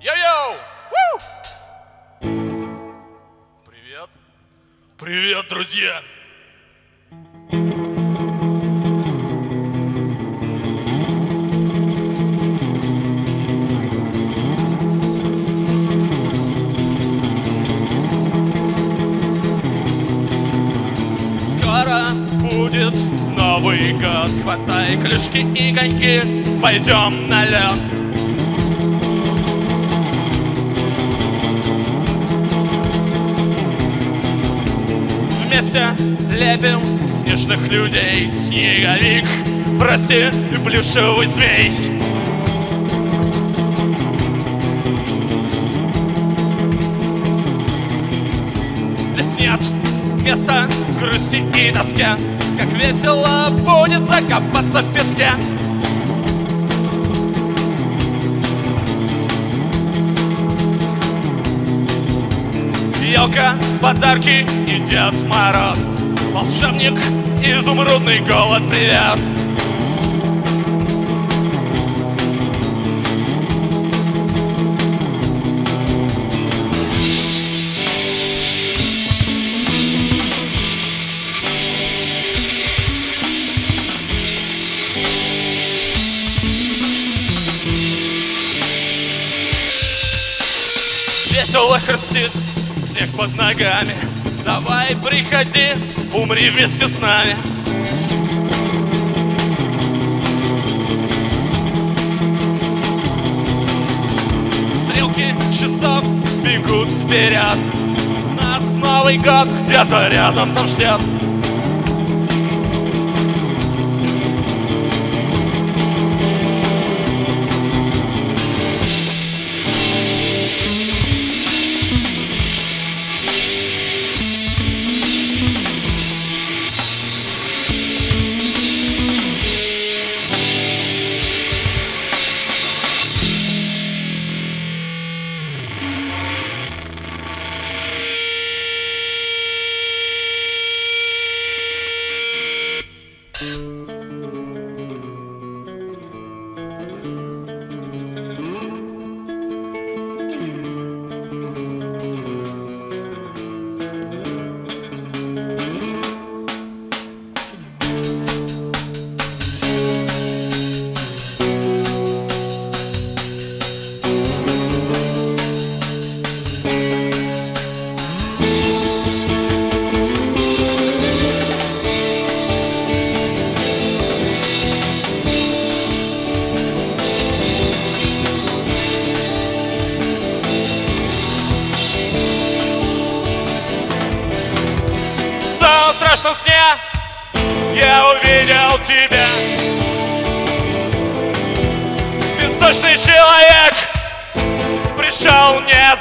Йоу-йоу! Ву! Привет! Привет, друзья! Год Хватай клюшки и коньки Пойдем на лед. Вместе лепим снежных людей Снеговик, Фрости и плюшевый змей. Здесь нет места грусти и тоске Как весело будет закопаться в песке. Елка, подарки и Дед Мороз. Волшебник, изумрудный голод привез Хрустит снег под ногами. Давай приходи, умри вместе с нами. Стрелки часов бегут вперед. Нас Новый год где-то рядом там ждет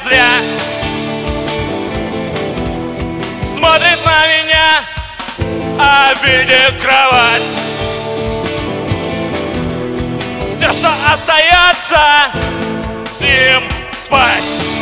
зря. Смотрит на меня, а видит кровать. Все, что остается, с ним спать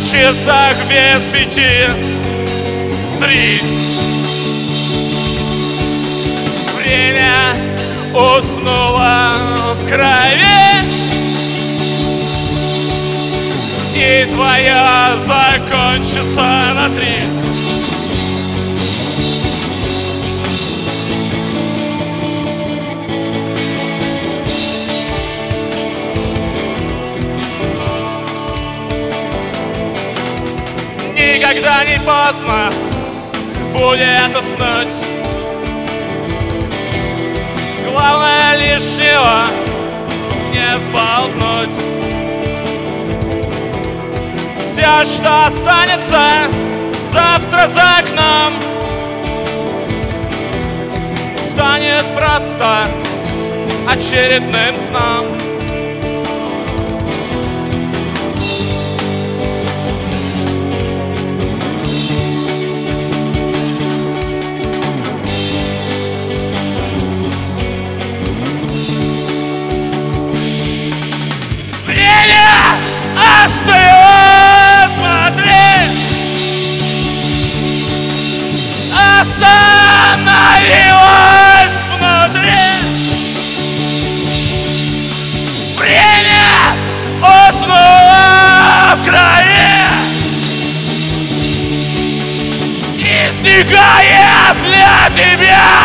часах без пяти Три. Время уснуло в крови. И твоя закончится на три Никогда не поздно будет уснуть. Главное лишнего не сболтнуть. То, что останется завтра за окном Станет просто очередным сном остается смотри Остановилась внутри Время уснуло в крови для тебя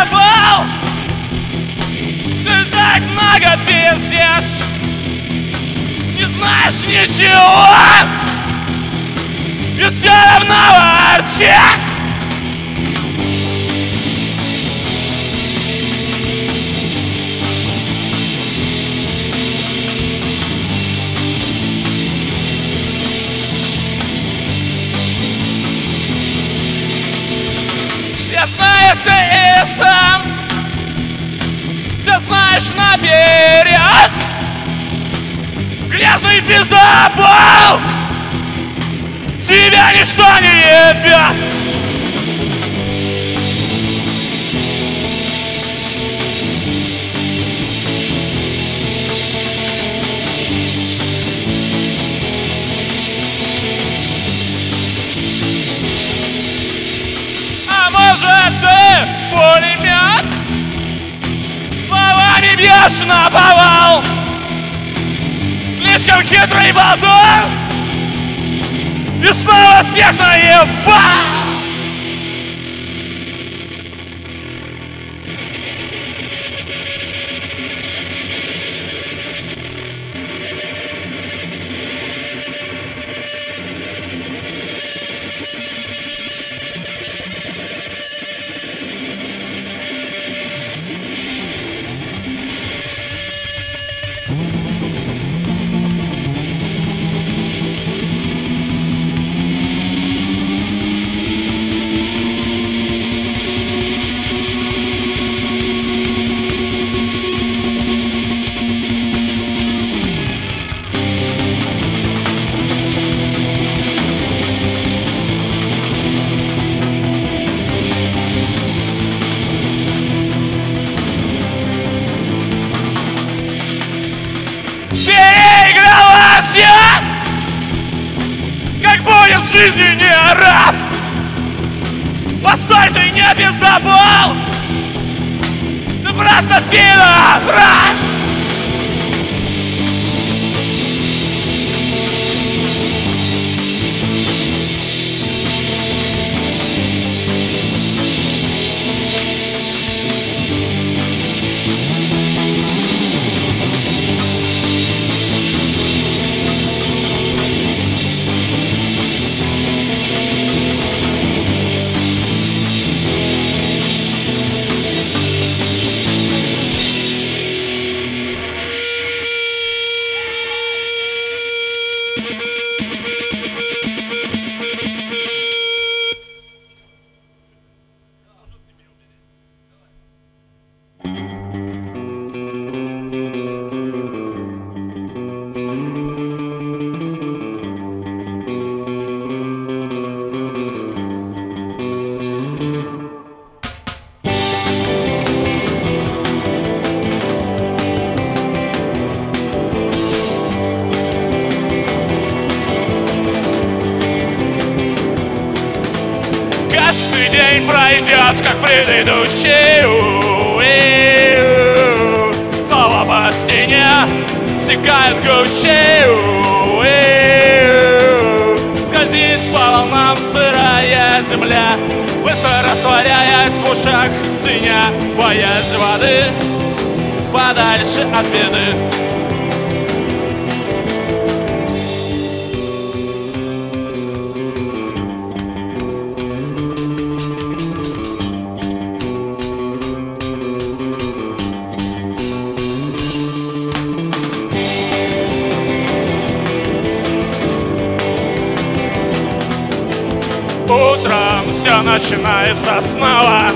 пиздобол! Ты так много пиздешь! Не знаешь ничего! И все равно ворчишь! Наперед Грязный пиздобол Тебя ничто не ебет Бьешь на повал! Слишком хитрый болтун И снова всех наебал как предыдущий Снова по стене стекает гуще Скользит по волнам сырая земля Быстро растворяясь в ушах Ценя боязнь воды Подальше от беды начинается снова.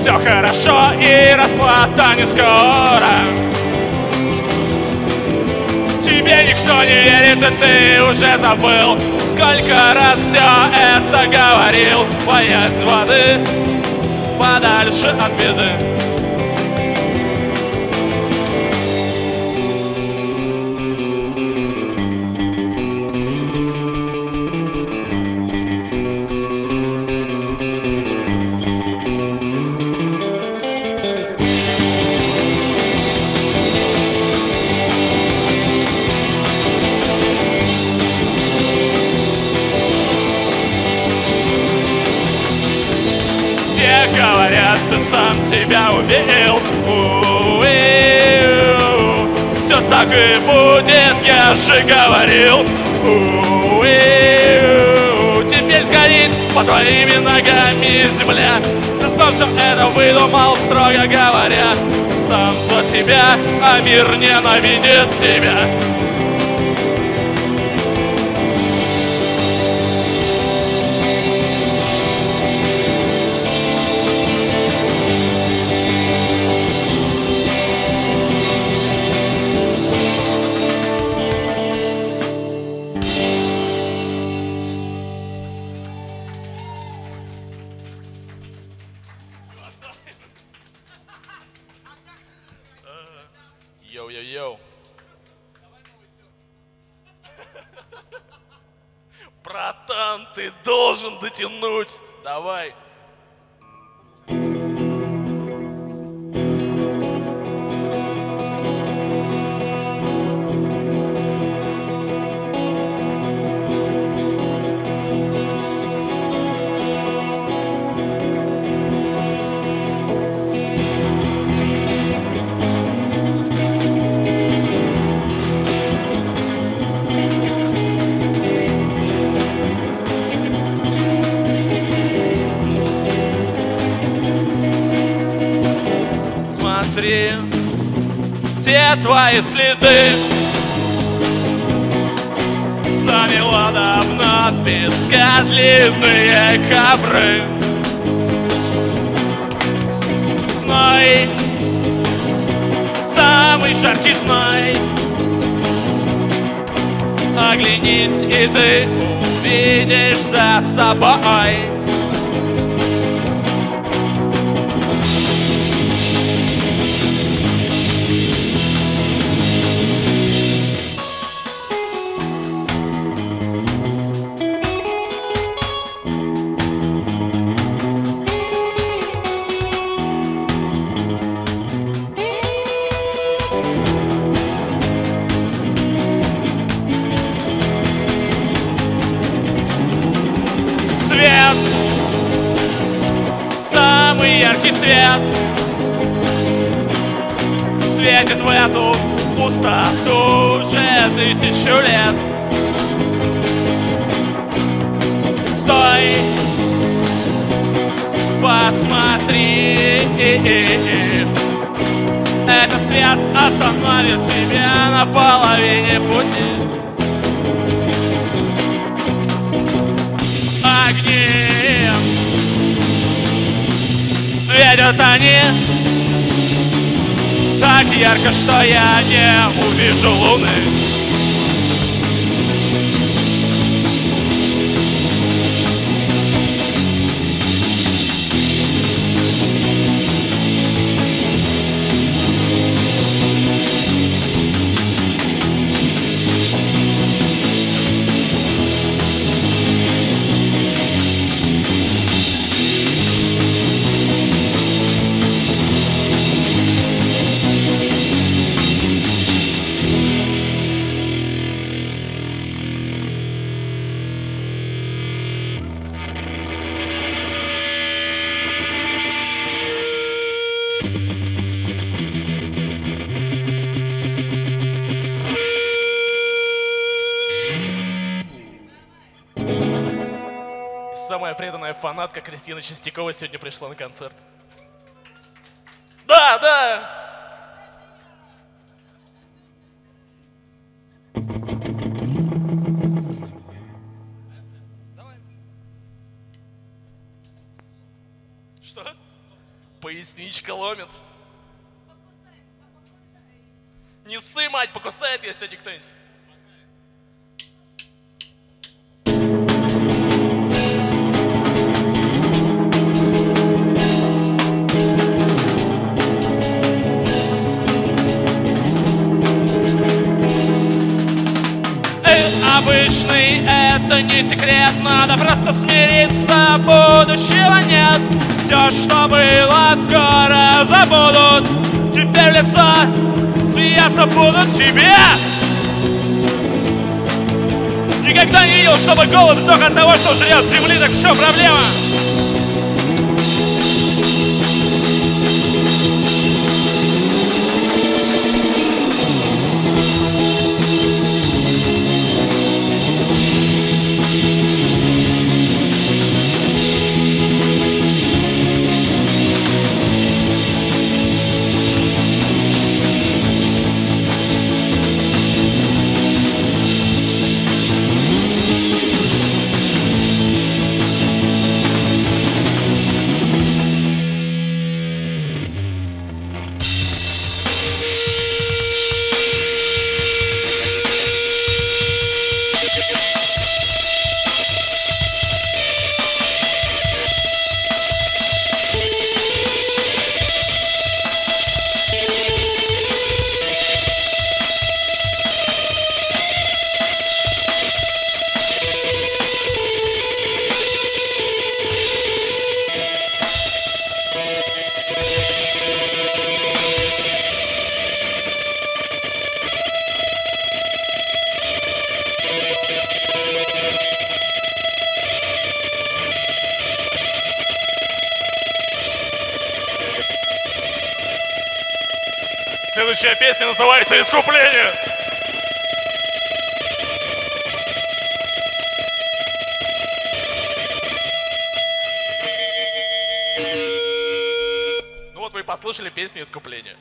Все хорошо и расклад танет скоро. Тебе никто не верит, и ты уже забыл Сколько раз все это говорил. Боязнь воды подальше от беды себя убил. Все так и будет, я же говорил. Теперь сгорит под твоими ногами земля. Ты сам все это выдумал, строго говоря. Сам за себя, а мир ненавидит тебя твои следы. Замело давно песка длинные ковры Зной, самый жаркий зной Оглянись, и ты увидишь за собой Яркий свет. Светит в эту пустоту уже тысячу лет. Стой Посмотри. Этот свет остановит тебя на половине пути. Огни Светят они. Так ярко, что я не увижу луны Моя преданная фанатка Кристина Чистякова сегодня пришла на концерт. Да, да! Что? Поясничка ломит. Не ссы, мать, покусает я сегодня кто-нибудь. Обычный, это не секрет. Надо просто смириться, будущего нет. Все, что было, скоро забудут. Теперь в лицо смеяться будут тебе. Никогда не видел, чтобы голубь сдох от того, что жрет земли, так в чем проблема? Следующая песня называется «Искупление». Ну вот вы послушали песню «Искупление».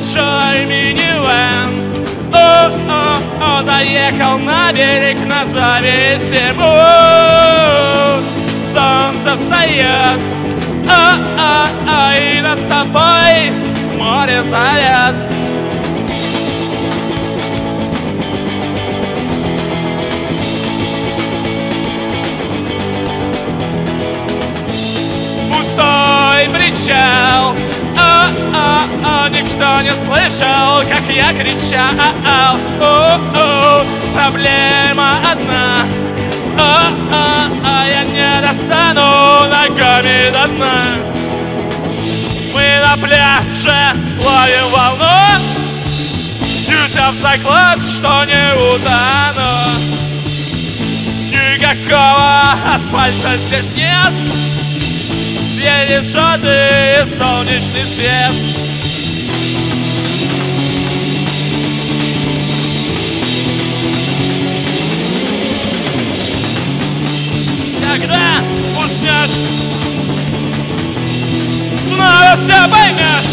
Большой минивэн. О-о-о, доехал на берег на завесе Солнце встает. О-о-о, и над тобой в море завет Пустой причал никто не слышал, как я кричал. Проблема одна. Я не достану ногами до дна. Мы на пляже ловим волну. Бьюся в заклад, что не утону. Никакого асфальта здесь нет Светит желтый солнечный свет. Когда уснешь? Снова все поймешь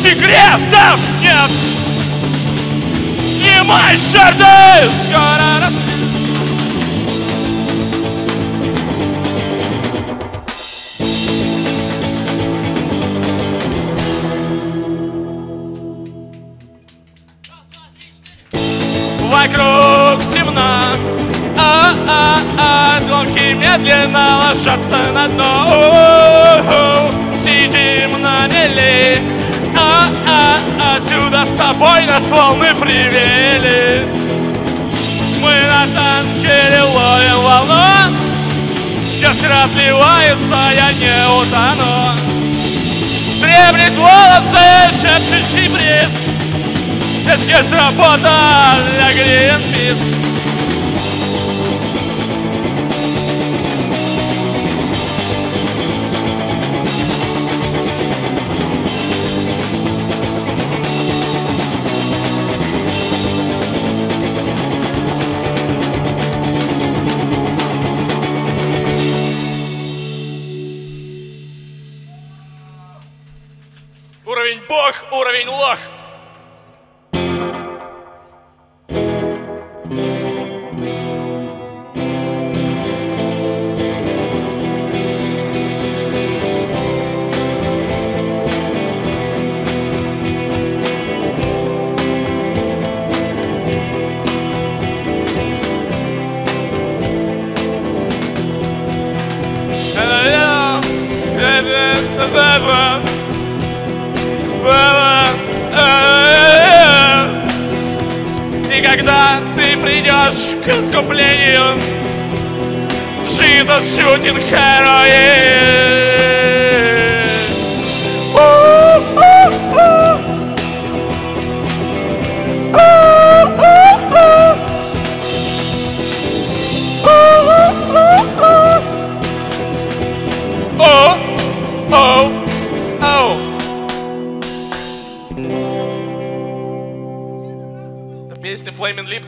Секретов нет. Снимай шорты Скоро темно А-а-а, гонки медленно ложатся на дно. Сидим на мели. А-а, отсюда с тобой нас волны привели. Мы на танкере ловим волну Дождь разливается, я не утону. Треплет волосы, шепчущий бриз. Здесь есть работа для Greenpeace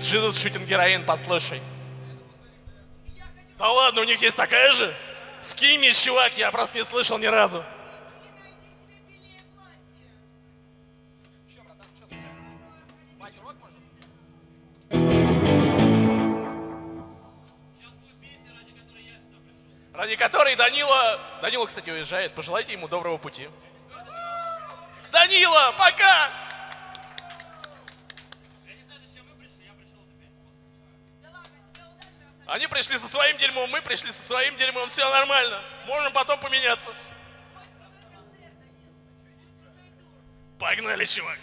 Jesus Shooting Heroin, послушай. Да ладно, у них есть такая же? Скинь мне, чувак, я просто не слышал ни разу. Ради которой Данила... Данила, кстати, уезжает. Пожелайте ему доброго пути. Данила, пока! Они пришли со своим дерьмом, мы пришли со своим дерьмом, все нормально. Можем потом поменяться. Погнали, чувак.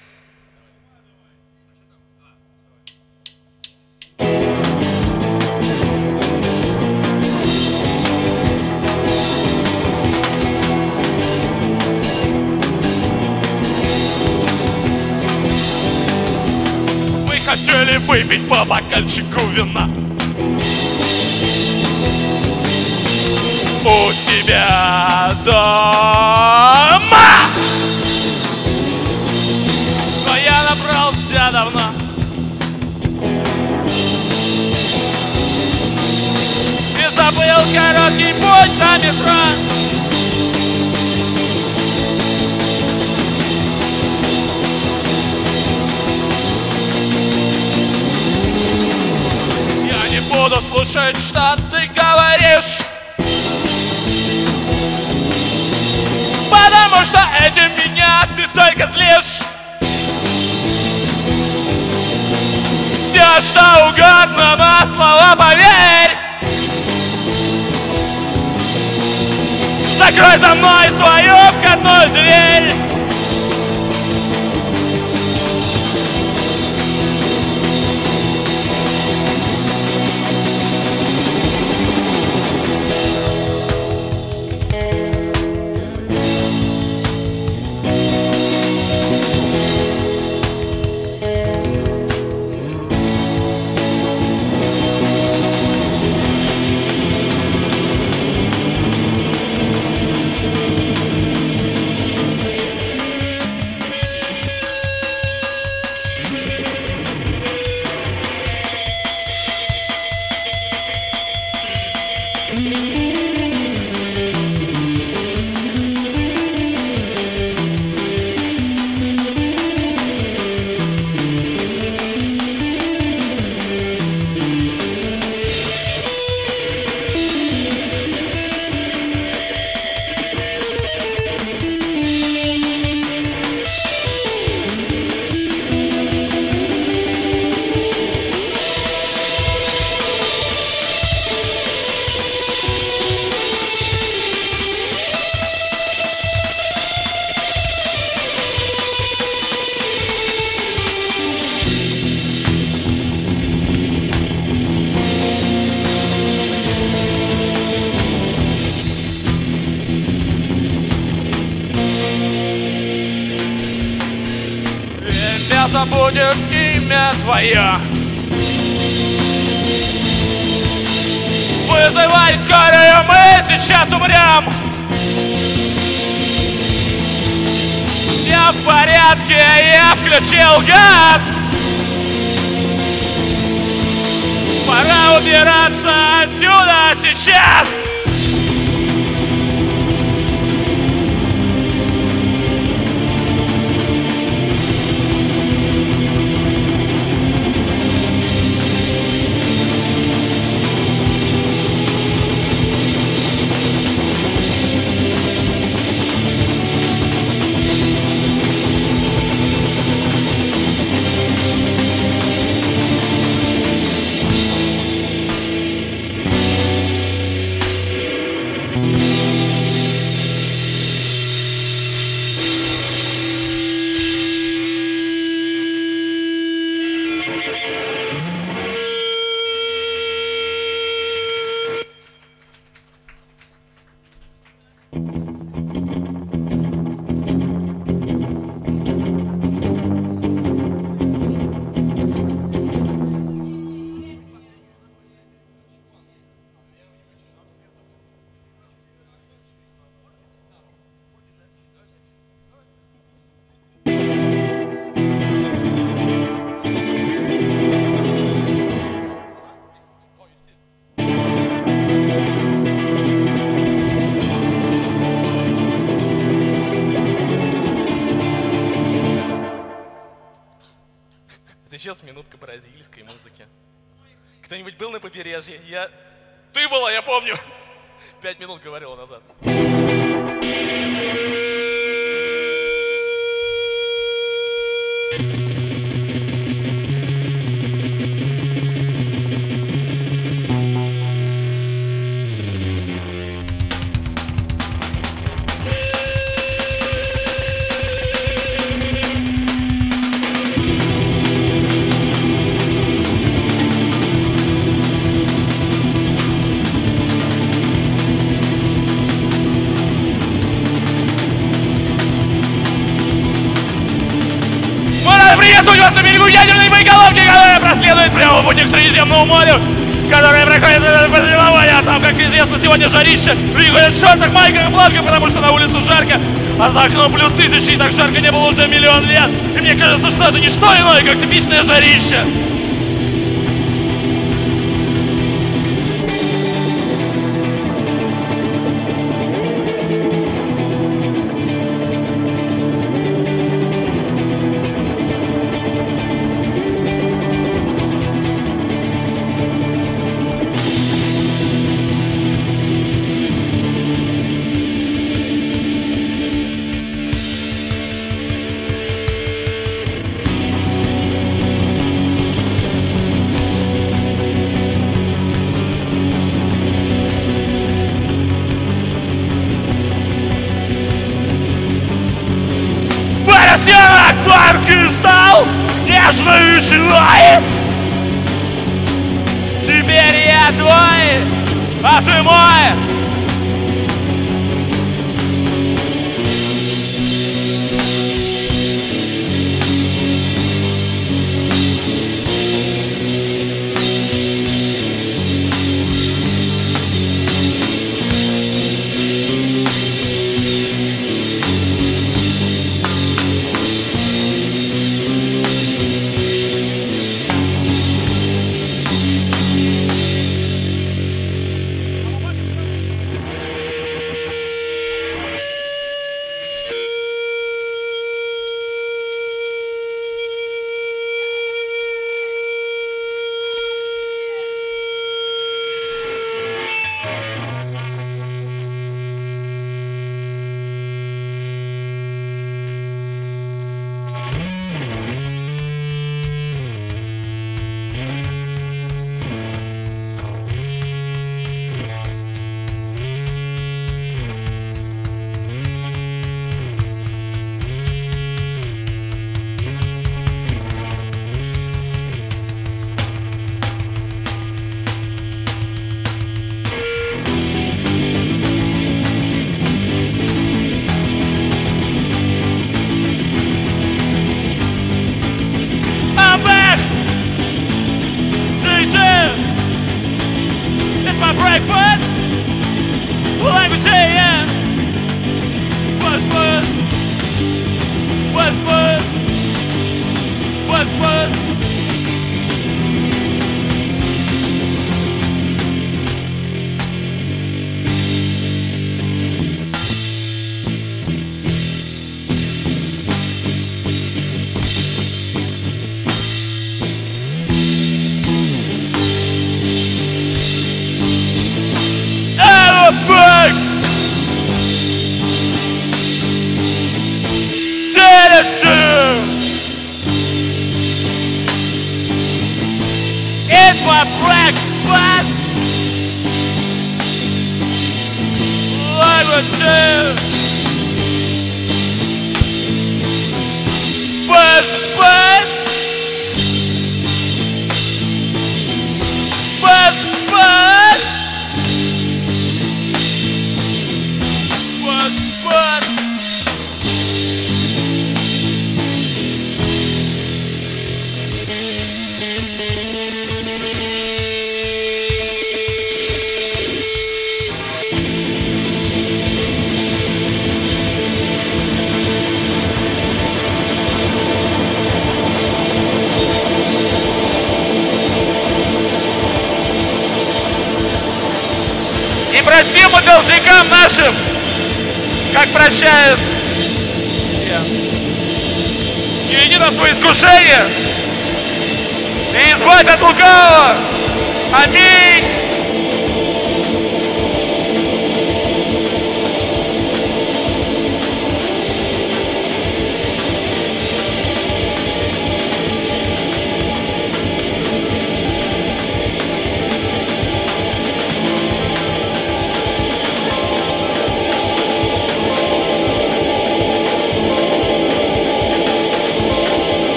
Мы хотели выпить по бокальчику вина. У тебя дома. Но я набрался давно. И забыл короткий путь на метро. Я не буду слушать, что ты говоришь Потому что этим меня ты только злишь. Все что угодно на слова поверь. Закрой за мной свою входную дверь забудет имя твое. Вызывай скорую, мы сейчас умрем. Я в порядке, я включил газ. Пора убираться отсюда сейчас минутка бразильской музыки. Кто-нибудь был на побережье? Я... Ты была, я помню. Пять минут говорила назад. Проследует прямо по пути к Средиземному морю, которая проходит по зимования, а там, как известно, сегодня жарище. Люди ходят в шортах, майках и плавках, потому что на улице жарко, а за окном плюс тысячи, и так жарко не было уже миллион лет. И мне кажется, что это не что иное, как типичное жарище. И живой. Теперь я твой, а ты мой. И простим мы должникам нашим, как прощают все. Не веди нам твои искушения и избавь от лукавого. Аминь.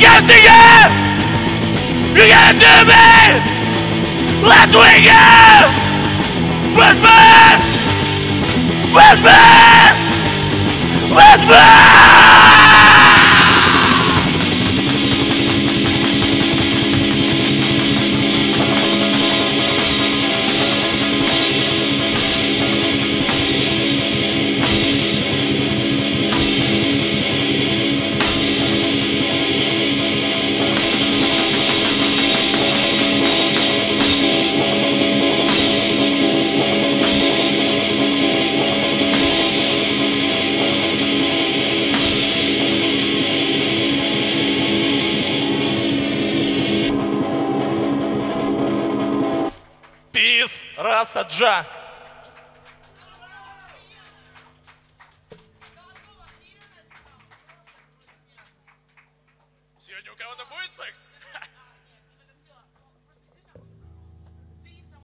against you! You gotta do me! Let's win you! Christmas! Christmas! Christmas!